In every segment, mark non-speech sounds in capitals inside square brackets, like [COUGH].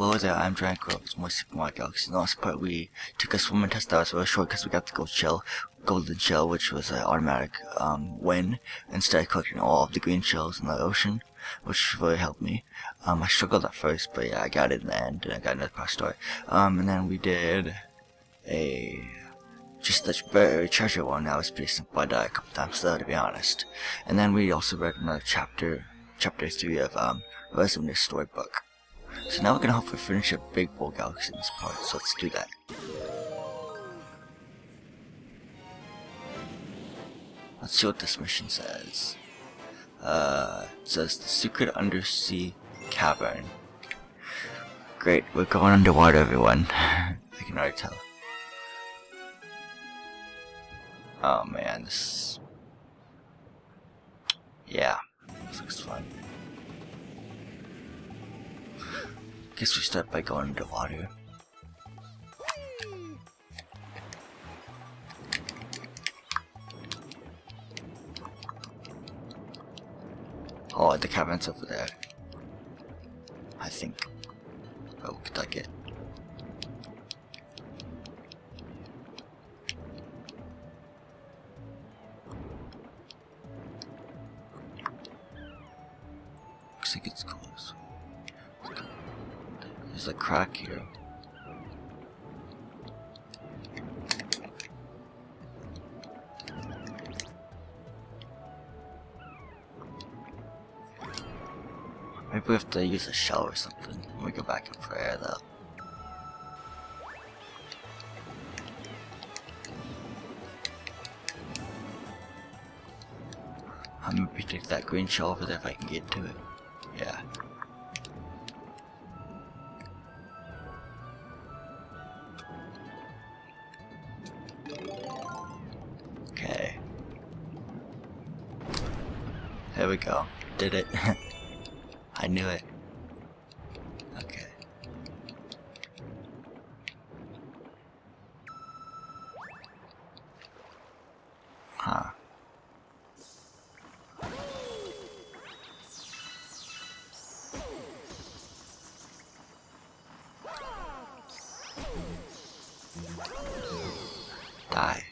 Hello there, I'm Tranquil. It's my Super Mario Galaxy. Last part we took a swimming test that was really short because we got the gold shell, golden shell, which was an automatic um, win instead of collecting all of the green shells in the ocean, which really helped me. Um, I struggled at first, but yeah, I got it in the end, and I got another cross story. Um, and then we did a just the very treasure one. That was pretty simple. I died a couple times though, to be honest. And then we also read another chapter, chapter three of um, Resume Storybook. So now we're gonna hopefully finish up Beach Bowl Galaxy in this part, so let's do that. Let's see what this mission says. Uh, it says the secret undersea cavern. Great, we're going underwater everyone. [LAUGHS] I can already tell. Oh man, this... Yeah, this looks fun. Guess we start by going underwater. Oh, the cabin's over there. I think. Oh, could I get? There's a crack here. Maybe we have to use a shell or something when we go back and air though. I'm gonna take that green shell over there if I can get to it. There we go. Did it. [LAUGHS] I knew it. Okay. Huh. Die.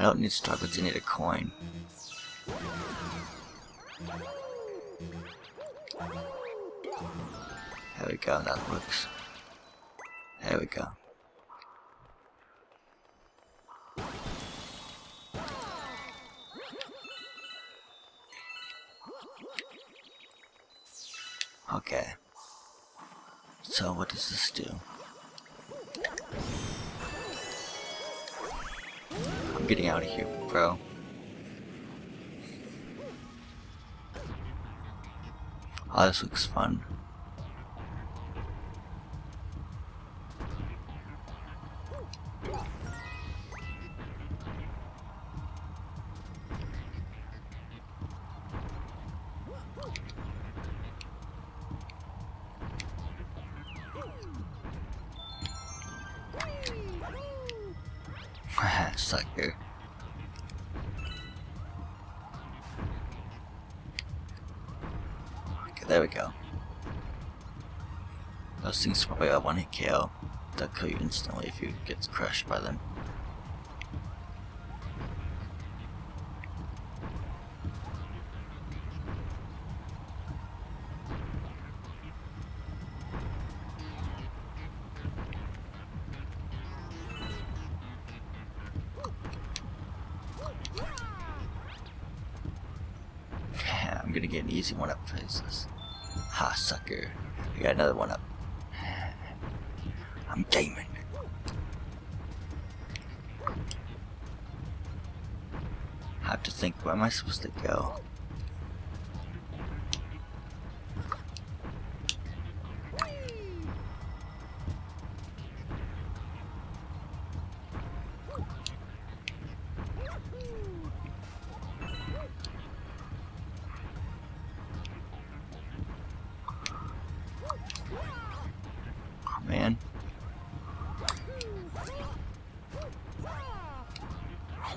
I don't need star bits, I need a coin. There we go, that works. There we go. Okay. So what does this do? Getting out of here, bro. Oh, this looks fun. Sucker. Okay, there we go. Those things probably a one hit KO. They'll kill you instantly if you get crushed by them. Gonna get an easy one up this. Ha, sucker. I got another one up. I'm gaming. Have to think, where am I supposed to go?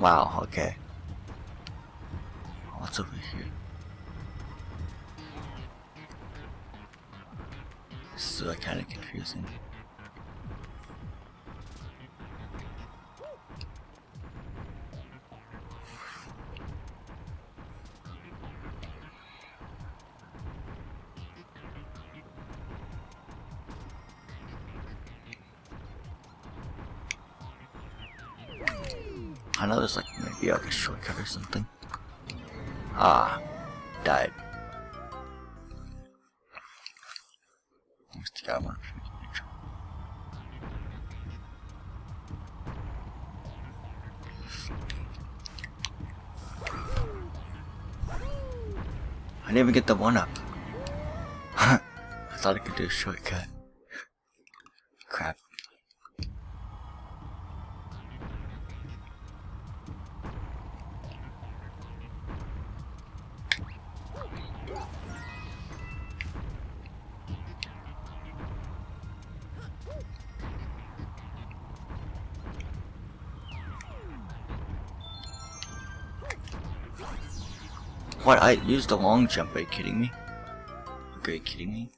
Wow, okay. What's over here? This is uh, kind of confusing. Shortcut or something. Ah, died. I didn't even get the one up. [LAUGHS] I thought I could do a shortcut. What? I used the long jump. Are you kidding me? Are you kidding me?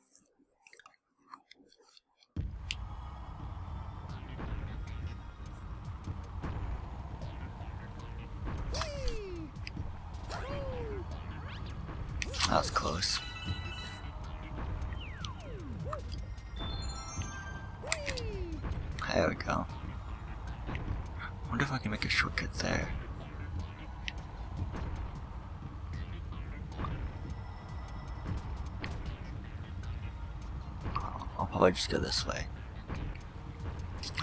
That was close. There we go. wonder if I can make a shortcut there. Probably just go this way.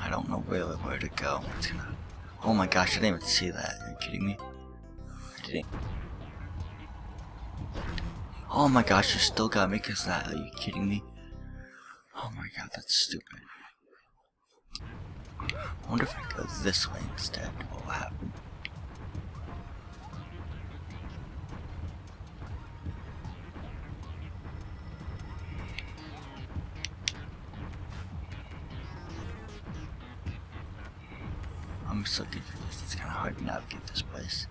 I don't know really where to go. Gonna. Oh my gosh! I didn't even see that. Are you kidding me? I didn't. Oh my gosh! You still got me because that. Are you kidding me? Oh my god! That's stupid. I wonder if I go this way instead. What will happen? I'm so confused. It's kind of hard to navigate this place.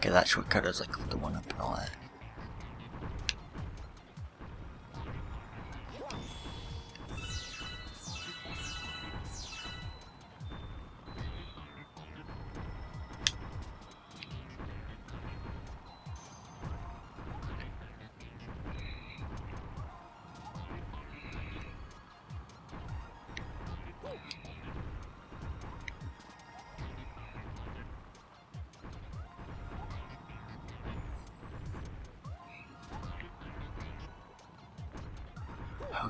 Okay, that shortcut is like the one up and all that.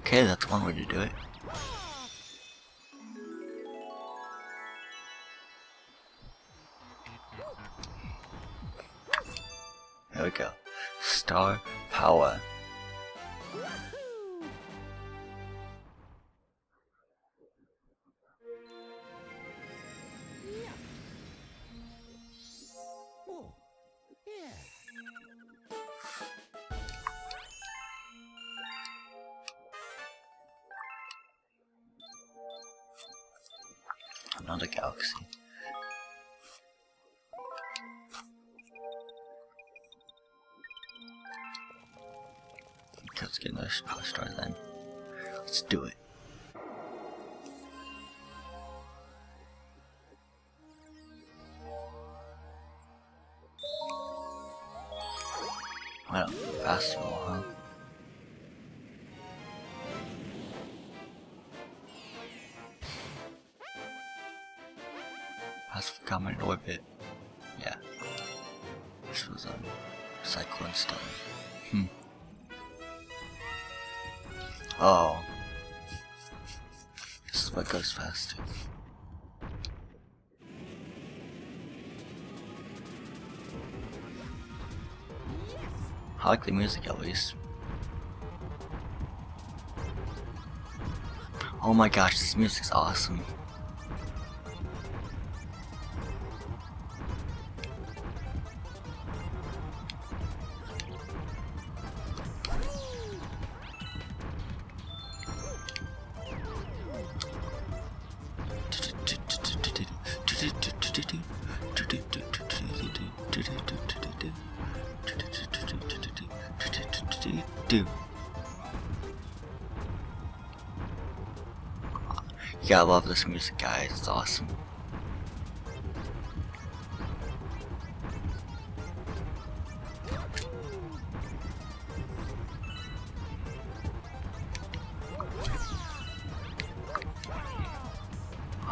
Okay, that's one way to do it. Another galaxy. Let's get another power star then. Let's do it. Well, festival, huh? Comet Orbit. Yeah. This was a um, Cyclone Stone. Hmm. Oh. This is what goes fast. I like the music at least. Oh my gosh, this music's awesome. Do. Yeah, I love this music, guys. It's awesome.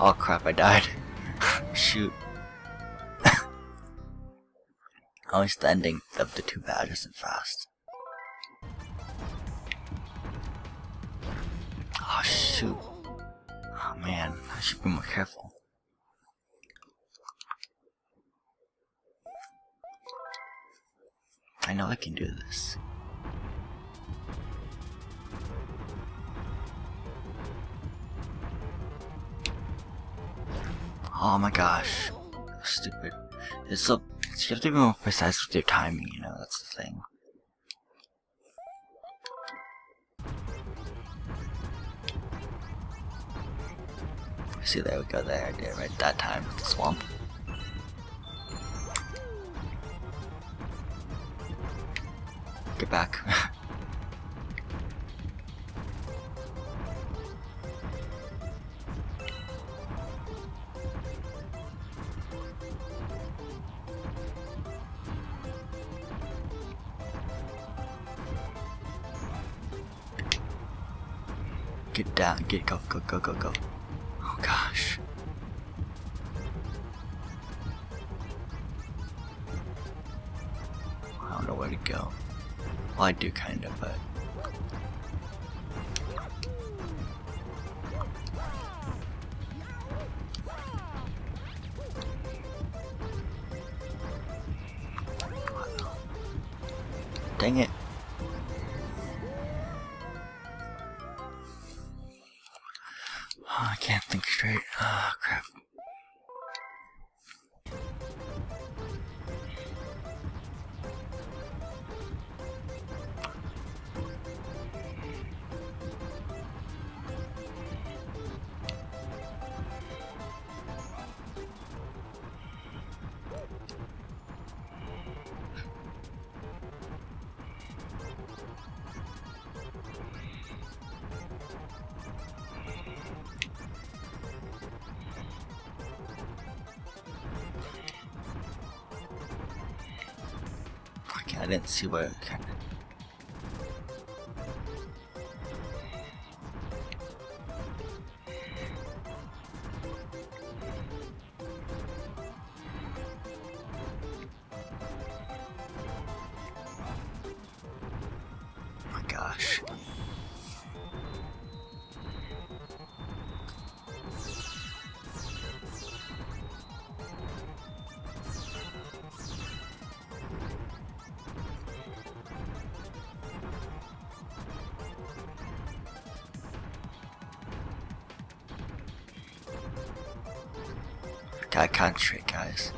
Oh crap, I died. [LAUGHS] Shoot. [LAUGHS] Least the ending of the two bad isn't fast. Oh. Oh man, I should be more careful. I know I can do this. Oh my gosh. Stupid. It's so you have to be more precise with your timing, you know, that's the thing. See, there we go, there I did right that time, with the Thwomp. Get back. [LAUGHS] get down, get go, go, go, go, go. Go. Well, I do kind of, but. Dang it. I didn't see kind Gotta concentrate, guys.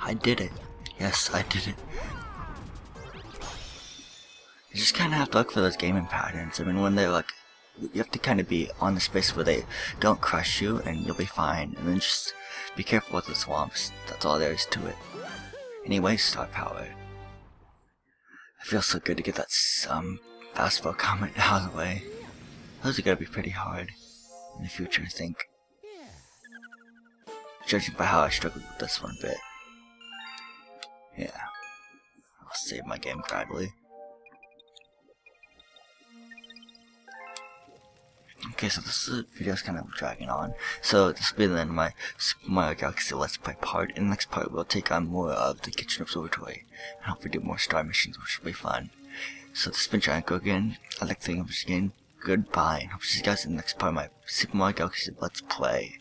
I did it. Yes, I did it. You just kind of have to look for those gaming patterns. I mean, when they're like, you have to kind of be on the space where they don't crush you and you'll be fine. And then just be careful with the Thwomps. That's all there is to it. Anyway, star power. It feels so good to get that um ask for [LAUGHS] comment out of the way. Those are gonna be pretty hard in the future, I think. Judging by how I struggled with this one a bit. Yeah. I'll save my game gradually. Okay, so this video is kind of dragging on. So this will be then my Super Mario Galaxy Let's Play part. In the next part, we'll take on more of the Kitchen Observatory and hopefully do more star missions, which will be fun. So this has been Giant again. I'd like to thank you again. Goodbye, and hope to see you guys in the next part of my Super Mario Galaxy Let's Play.